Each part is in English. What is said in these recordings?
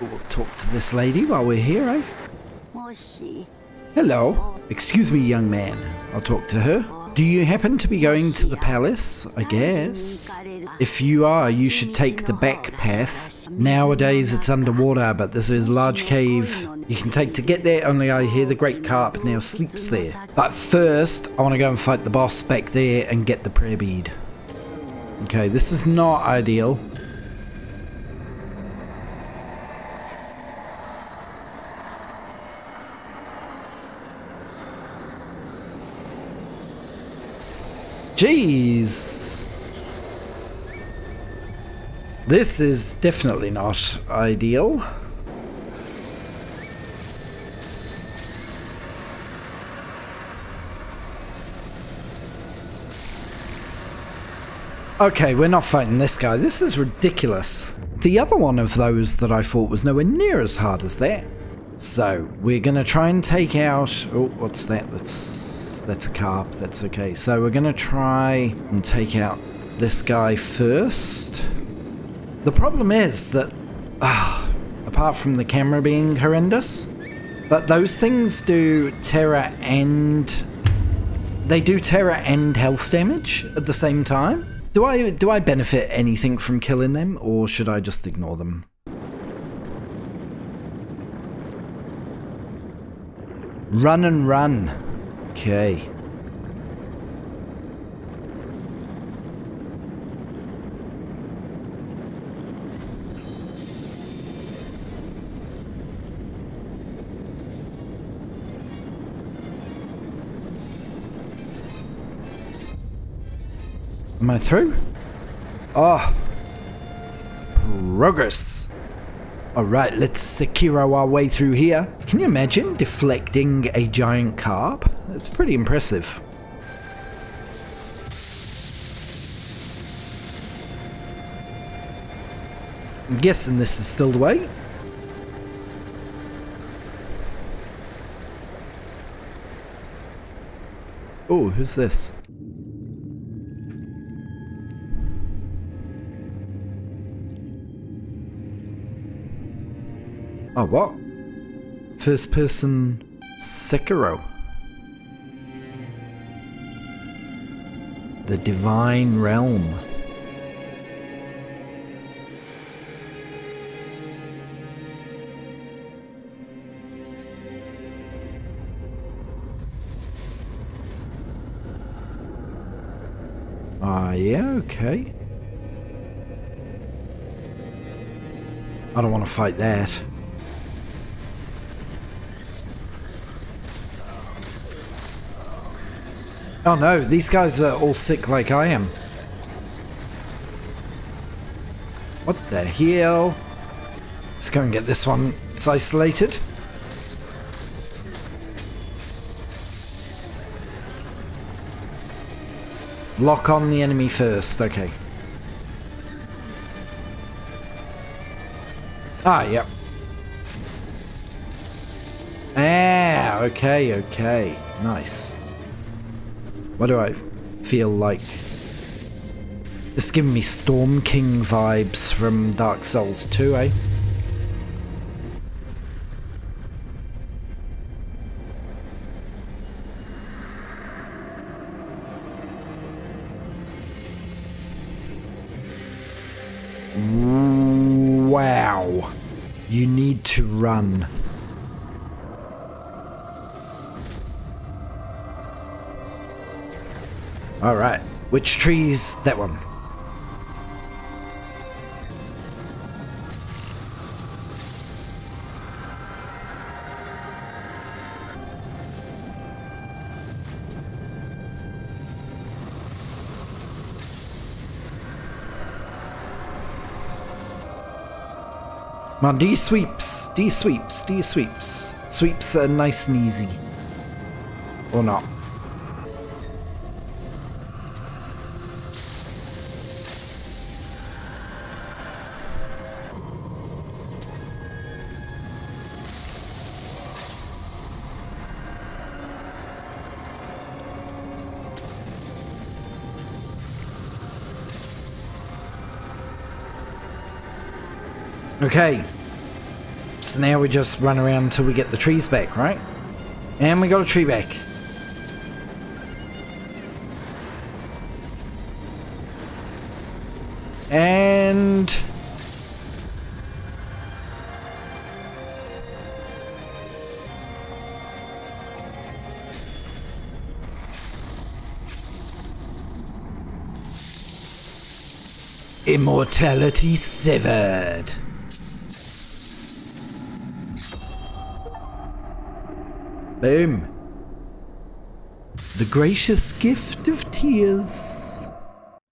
We'll talk to this lady while we're here, eh? Hello. Excuse me, young man. I'll talk to her. Do you happen to be going to the palace? I guess. If you are, you should take the back path. Nowadays it's underwater, but this is a large cave you can take to get there, only I hear the great carp now sleeps there. But first, I want to go and fight the boss back there and get the prayer bead. Okay, this is not ideal. Jeez. This is definitely not ideal. Okay, we're not fighting this guy. This is ridiculous. The other one of those that I thought was nowhere near as hard as that. So, we're gonna try and take out... Oh, what's that? That's, that's a carp. That's okay. So we're gonna try and take out this guy first. The problem is that... Ah, apart from the camera being horrendous, but those things do terror and... They do terror and health damage at the same time. Do I do I benefit anything from killing them, or should I just ignore them? Run and run. Okay. Am I through? Oh. Progress. Alright, let's Sekiro our way through here. Can you imagine deflecting a giant carp? It's pretty impressive. I'm guessing this is still the way. Oh, who's this? Oh, what? First person Sekiro. The Divine Realm. Ah, yeah, okay. I don't want to fight that. Oh no, these guys are all sick like I am. What the hell? Let's go and get this one it's isolated. Lock on the enemy first, okay. Ah, yep. Ah, okay, okay. Nice. Why do I feel like... It's giving me Storm King vibes from Dark Souls 2, eh? Wow. You need to run. Alright. Which tree's that one? On, do sweeps? You sweeps? You sweeps? Sweeps are nice and easy. Or not. Okay. So now we just run around until we get the trees back, right? And we got a tree back. And... Immortality severed. Boom. The gracious gift of tears.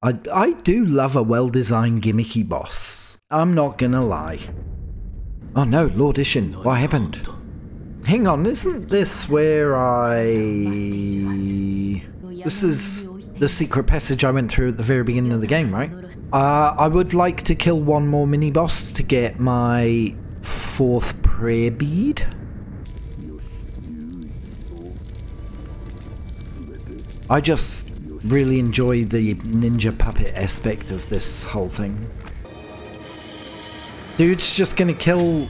I, I do love a well-designed gimmicky boss. I'm not gonna lie. Oh no, Lord Isshin, what happened? Hang on, isn't this where I... This is the secret passage I went through at the very beginning of the game, right? Uh, I would like to kill one more mini-boss to get my fourth prayer bead. I just really enjoy the ninja puppet aspect of this whole thing. Dude's just gonna kill...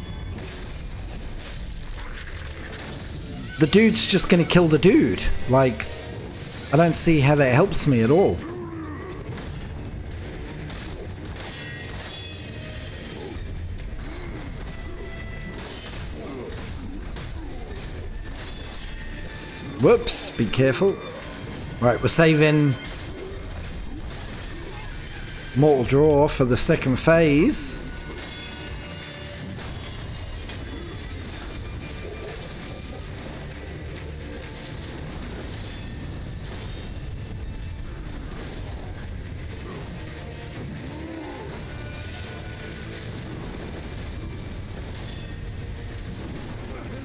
The dude's just gonna kill the dude. Like, I don't see how that helps me at all. Whoops, be careful. Right, we're saving Mortal Draw for the second phase.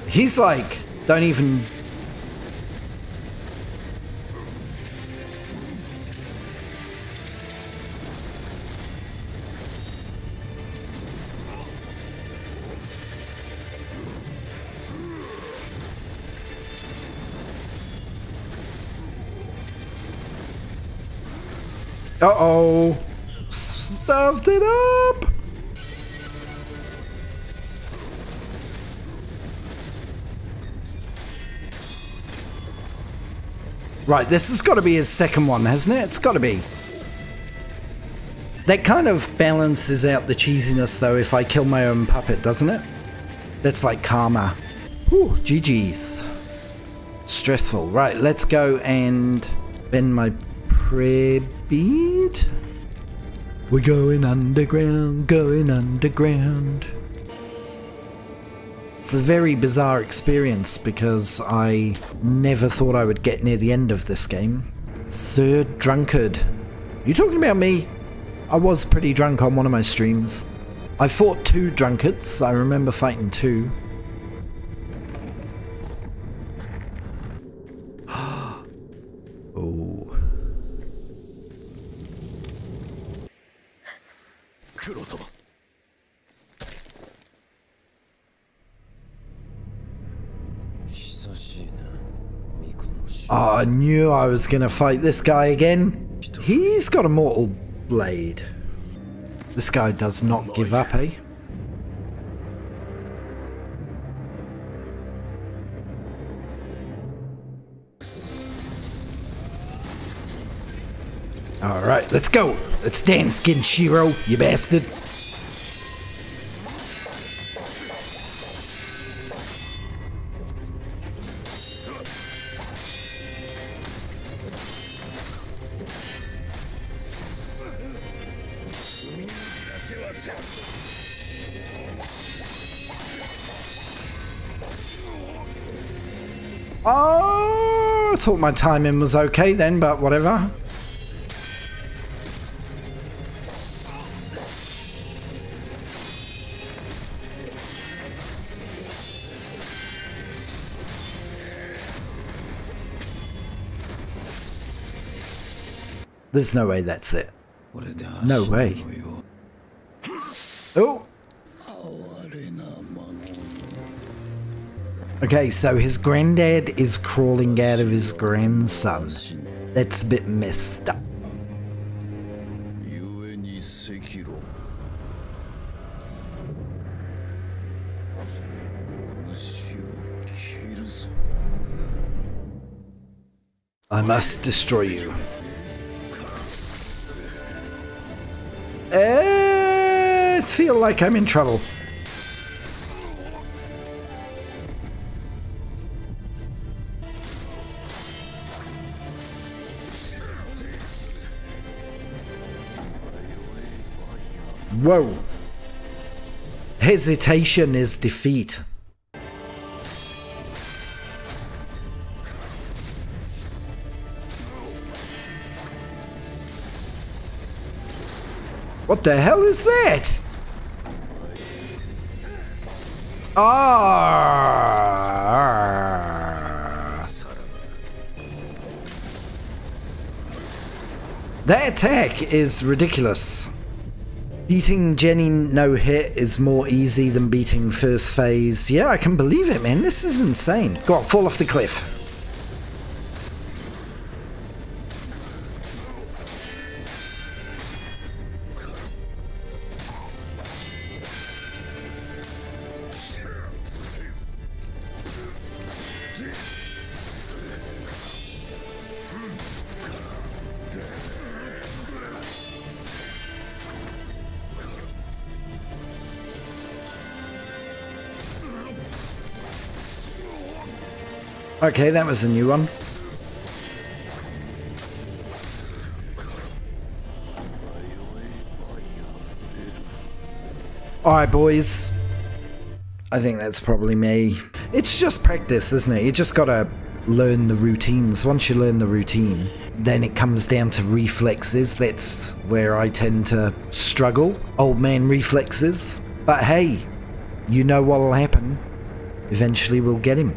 He's like, don't even Uh-oh. Stuffed it up. Right, this has got to be his second one, hasn't it? It's got to be. That kind of balances out the cheesiness, though, if I kill my own puppet, doesn't it? That's like karma. Whew, GG's. Stressful. Right, let's go and bend my bead. We're going underground, going underground. It's a very bizarre experience because I never thought I would get near the end of this game. Third drunkard. You talking about me? I was pretty drunk on one of my streams. I fought two drunkards. I remember fighting two. oh. Oh, I knew I was going to fight this guy again. He's got a mortal blade. This guy does not give up, eh? Alright, let's go. Let's dance, Shiro, you bastard. Thought my timing was okay then, but whatever. There's no way that's it. No way. Oh! Okay, so his granddad is crawling out of his grandson. That's a bit messed up. I must destroy you. I feel like I'm in trouble. Whoa. Hesitation is defeat. What the hell is that? Ah. That attack is ridiculous. Beating Jenny no hit is more easy than beating first phase. Yeah, I can believe it, man. This is insane. Go on, fall off the cliff. Okay, that was a new one. Alright, boys. I think that's probably me. It's just practice, isn't it? You just gotta learn the routines. Once you learn the routine, then it comes down to reflexes. That's where I tend to struggle. Old man reflexes. But hey, you know what'll happen. Eventually we'll get him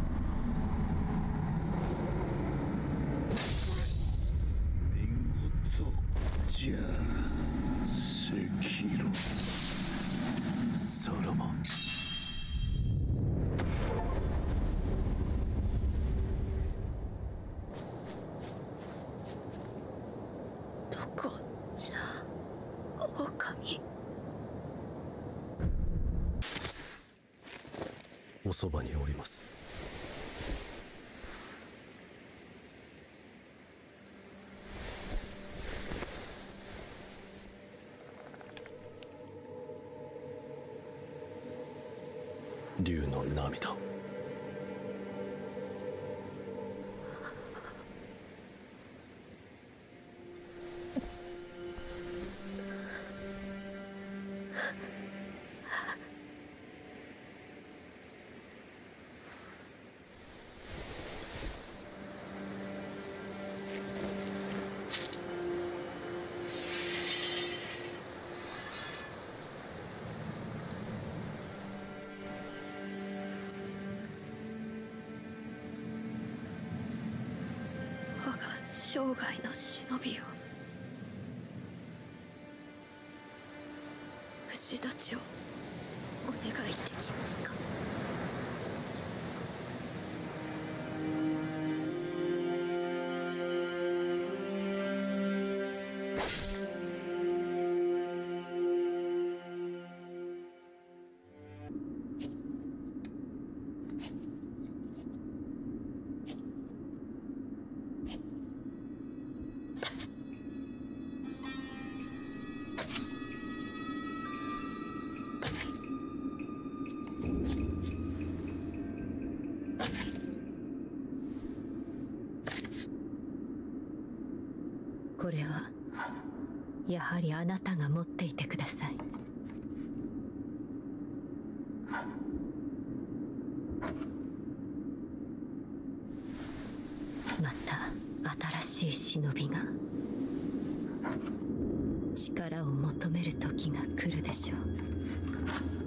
そばにおります。竜の涙。生涯の忍びを虫たちをお願いできこれはやはりあなたが持っていてください。また新しい忍びが力を求める時が来るでしょう。